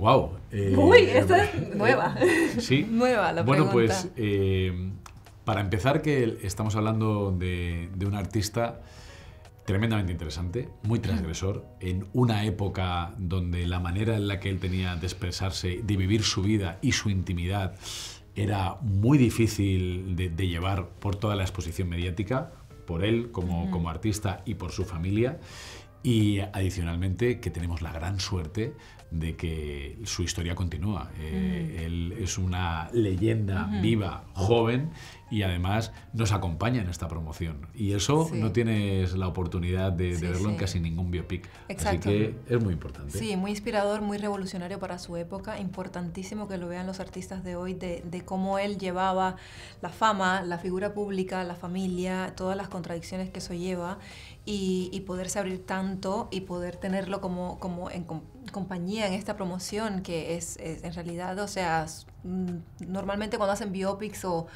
Wow. Uy, esta es nueva. Sí. nueva la bueno, pregunta. pues eh, para empezar que estamos hablando de, de un artista tremendamente interesante, muy transgresor, en una época donde la manera en la que él tenía de expresarse, de vivir su vida y su intimidad era muy difícil de, de llevar por toda la exposición mediática, por él como, como artista y por su familia. Y adicionalmente que tenemos la gran suerte de que su historia continúa. Eh, Él es una leyenda viva, joven, y además nos acompaña en esta promoción. Y eso Sí. no tienes la oportunidad de, de Sí, verlo en sí. casi ningún biopic. Así Exacto. que es muy importante. Sí, muy inspirador, muy revolucionario para su época. Importantísimo que lo vean los artistas de hoy, de, de cómo él llevaba la fama, la figura pública, la familia, todas las contradicciones que eso lleva y, y poderse abrir tanto y poder tenerlo como, como en com- compañía en esta promoción que es, es en realidad, o sea, mm, normalmente cuando hacen biopics o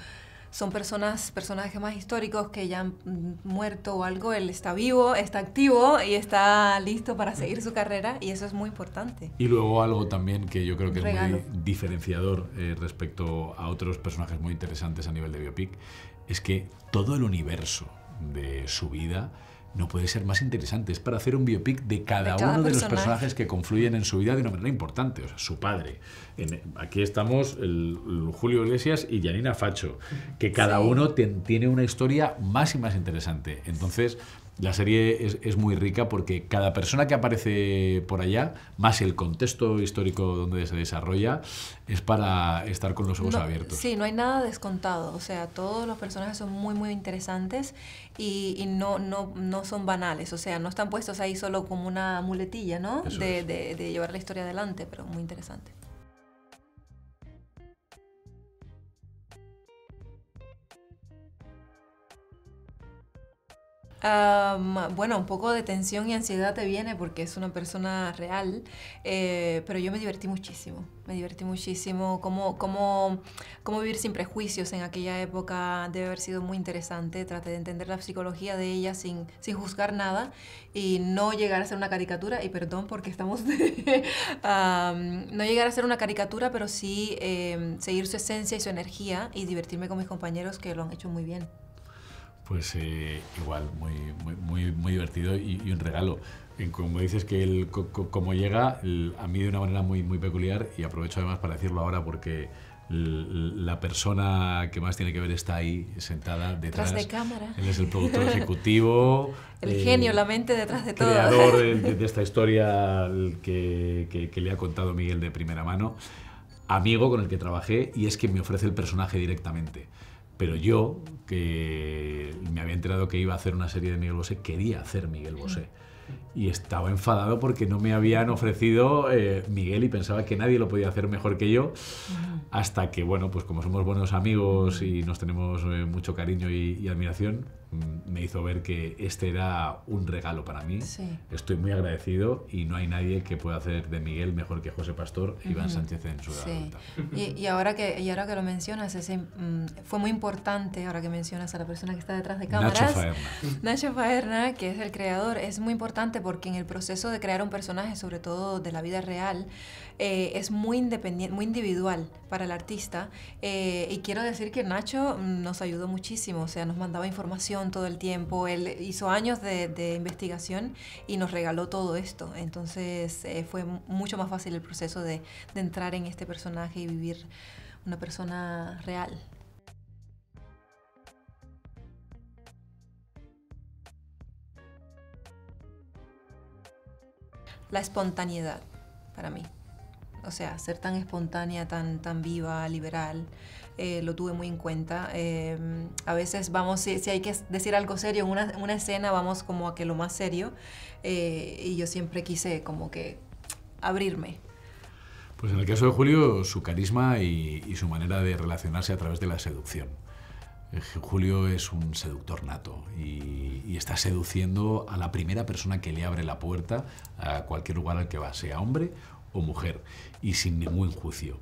son personas, personajes más históricos que ya han muerto o algo, él está vivo, está activo y está listo para seguir su carrera y eso es muy importante. Y luego algo también que yo creo que es muy diferenciador eh, respecto a otros personajes muy interesantes a nivel de biopic, es que todo el universo de su vida no puede ser más interesante. Es para hacer un biopic de cada, De cada uno de los personaje. personajes que confluyen en su vida de una manera importante. O sea, su padre. En- aquí estamos el, el Julio Iglesias y Janina Facho, que cada Sí. uno ten- tiene una historia más y más interesante. Entonces, la serie es, es muy rica porque cada persona que aparece por allá, más el contexto histórico donde se desarrolla, es para estar con los ojos No, abiertos. Sí, no hay nada descontado. O sea, todos los personajes son muy, muy interesantes y, y no, no, no son banales. O sea, no están puestos ahí solo como una muletilla, ¿no? De, de- de llevar la historia adelante, pero muy interesante. Am, bueno, un poco de tensión y ansiedad te viene porque es una persona real, eh, pero yo me divertí muchísimo, me divertí muchísimo. Cómo, cómo, cómo vivir sin prejuicios en aquella época debe haber sido muy interesante. Traté de entender la psicología de ella sin, sin juzgar nada y no llegar a ser una caricatura, y perdón porque estamos... am, no llegar a ser una caricatura, pero sí em, seguir su esencia y su energía y divertirme con mis compañeros que lo han hecho muy bien. Pues eh, igual, muy, muy, muy, muy divertido y, y un regalo. Como dices que él, co- co- como llega, el- a mí de una manera muy, muy peculiar, y aprovecho además para decirlo ahora porque la persona que más tiene que ver está ahí sentada detrás. Detrás de cámara. Él es el productor ejecutivo. El eh, genio, la mente detrás de todo. creador de, de- esta historia que, que- que le ha contado Miguel de primera mano, amigo con el que trabajé y es que me ofrece el personaje directamente. Pero yo, que me había enterado que iba a hacer una serie de Miguel Bosé, quería hacer Miguel Bosé. Y estaba enfadado porque no me habían ofrecido eh, Miguel y pensaba que nadie lo podía hacer mejor que yo. Hasta que, bueno, pues como somos buenos amigos y nos tenemos eh, mucho cariño y, y admiración, me hizo ver que este era un regalo para mí. Sí. Estoy muy agradecido y no hay nadie que pueda hacer de Miguel mejor que José Pastor e Iván Ujú. Sánchez en su Sí. Y, y ahora que, y ahora que lo mencionas, ese, mm, fue muy importante, ahora que mencionas a la persona que está detrás de cámaras. Nacho Faerna. Nacho Faerna, que es el creador, es muy importante porque en el proceso de crear un personaje, sobre todo de la vida real, eh, es muy independiente, muy individual para el artista. eh, y quiero decir que Nacho mm, nos ayudó muchísimo, o sea, nos mandaba información todo el tiempo. Él hizo años de, investigación y nos regaló todo esto. Entonces eh, fue mu- mucho más fácil el proceso de, de entrar en este personaje y vivir una persona real. La espontaneidad para mí. O sea, ser tan espontánea, tan, tan viva, liberal, eh, lo tuve muy en cuenta. Eh, a veces vamos, si, si hay que decir algo serio en una, en una escena, vamos como a que lo más serio. eh, y yo siempre quise como que abrirme. Pues en el caso de Julio, su carisma y, y su manera de relacionarse a través de la seducción. Eh, Julio es un seductor nato y, y está seduciendo a la primera persona que le abre la puerta a cualquier lugar al que va, sea hombre o mujer, y sin ningún juicio.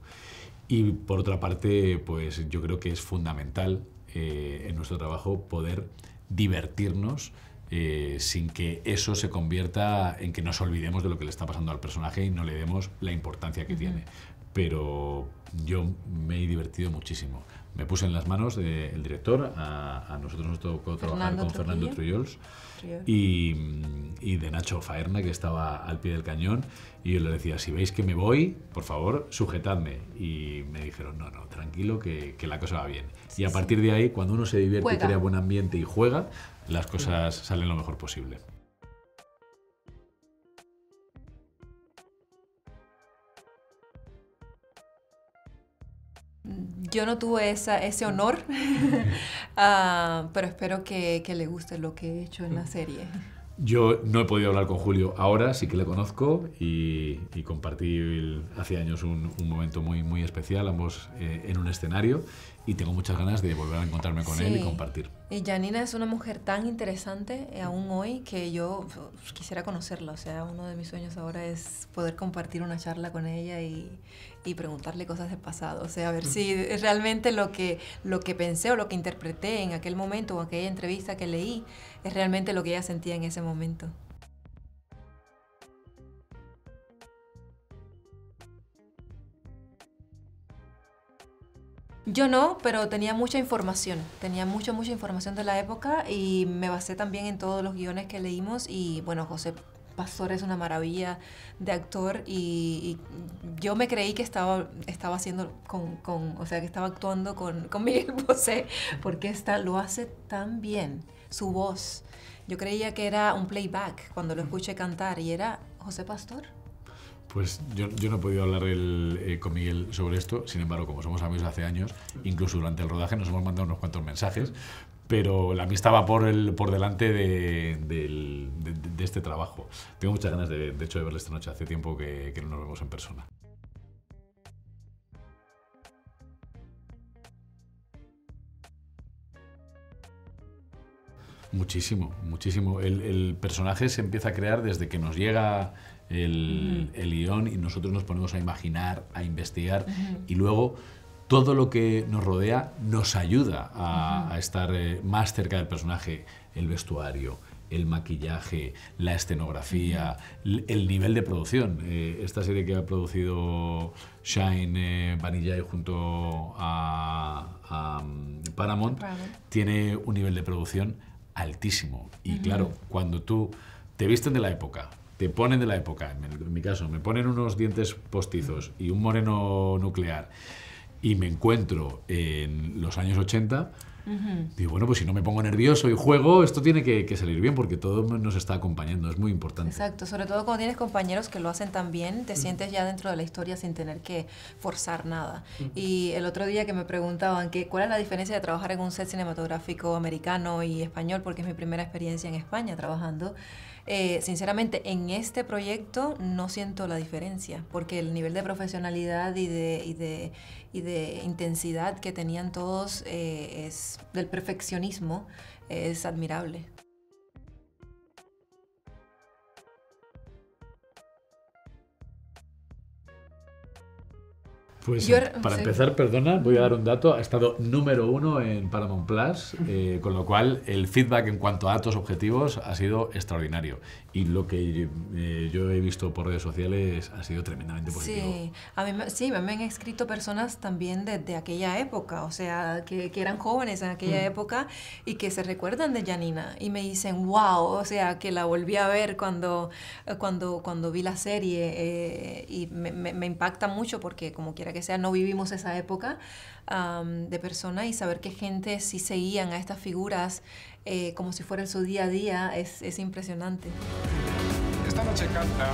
Y por otra parte, pues yo creo que es fundamental eh, en nuestro trabajo poder divertirnos eh, sin que eso se convierta en que nos olvidemos de lo que le está pasando al personaje y no le demos la importancia que tiene. Pero yo me he divertido muchísimo. Me puse en las manos del director, a, nosotros nos tocó trabajar con Fernando Trullols y, y, de Nacho Faerna, que estaba al pie del cañón, y yo le decía, si veis que me voy, por favor, sujetadme. Y me dijeron, no, no, tranquilo, que, que la cosa va bien. y a partir de ahí, cuando uno se divierte, crea buen ambiente y juega, las cosas salen lo mejor posible. Yo no tuve esa, ese honor, ah, pero espero que, que, le guste lo que he hecho en la serie. Yo no he podido hablar con Julio ahora, sí que le conozco y, compartí hace años un, momento muy, muy especial, ambos eh, en un escenario y tengo muchas ganas de volver a encontrarme con él y compartir. Y Janina es una mujer tan interesante eh, aún hoy que yo pues, quisiera conocerla. O sea, uno de mis sueños ahora es poder compartir una charla con ella y, y preguntarle cosas del pasado. O sea, a ver si realmente lo que, lo que pensé o lo que interpreté en aquel momento o aquella entrevista que leí es realmente lo que ella sentía en ese momento. Yo no, pero tenía mucha información, tenía mucha, mucha información de la época y me basé también en todos los guiones que leímos y bueno, José Pastor es una maravilla de actor y, yo me creí que estaba, estaba haciendo con, con, o sea, que estaba actuando con, con Miguel Bosé porque está, lo hace tan bien, su voz. Yo creía que era un playback cuando lo escuché cantar y era José Pastor. Pues yo, no he podido hablar eh, con Miguel sobre esto, sin embargo, como somos amigos hace años, incluso durante el rodaje nos hemos mandado unos cuantos mensajes, pero la amistad va por, el, por delante de, este trabajo. Tengo muchas ganas, de, de hecho, de verle esta noche. Hace tiempo que, no nos vemos en persona. Muchísimo, muchísimo. El, personaje se empieza a crear desde que nos llega el, el guion y nosotros nos ponemos a imaginar, a investigar y luego todo lo que nos rodea nos ayuda a, estar eh, más cerca del personaje, el vestuario, el maquillaje, la escenografía, el nivel de producción. Eh, esta serie que ha producido Shine eh, junto a, mm, Paramount tiene un nivel de producción altísimo. Y claro, cuando tú te visten de la época, te ponen de la época, en mi caso, me ponen unos dientes postizos y un moreno nuclear y me encuentro en los años 80, digo, bueno, pues si no me pongo nervioso y juego, esto tiene que, salir bien porque todo nos está acompañando, es muy importante. Exacto, sobre todo cuando tienes compañeros que lo hacen tan bien, te sientes ya dentro de la historia sin tener que forzar nada. Y el otro día que me preguntaban que cuál es la diferencia de trabajar en un set cinematográfico americano y español, porque es mi primera experiencia en España trabajando, eh, sinceramente, en este proyecto no siento la diferencia, porque el nivel de profesionalidad y de, y de, y de intensidad que tenían todos eh, es del perfeccionismo es admirable. Pues para empezar, perdona, voy a dar un dato. Ha estado número uno en Paramount Plus, eh, con lo cual el feedback en cuanto a datos objetivos ha sido extraordinario. Y lo que eh, yo he visto por redes sociales ha sido tremendamente positivo. Sí, a mí, sí, me han escrito personas también desde aquella época, o sea, que, que eran jóvenes en aquella mm. época y que se recuerdan de Janina y me dicen, wow, o sea, que la volví a ver cuando, cuando, cuando vi la serie eh, y me, me, me impacta mucho porque como quiera que sea, no vivimos esa época de persona y saber que gente sí seguían a estas figuras eh, como si fuera su día a día es, es impresionante. Esta noche canta.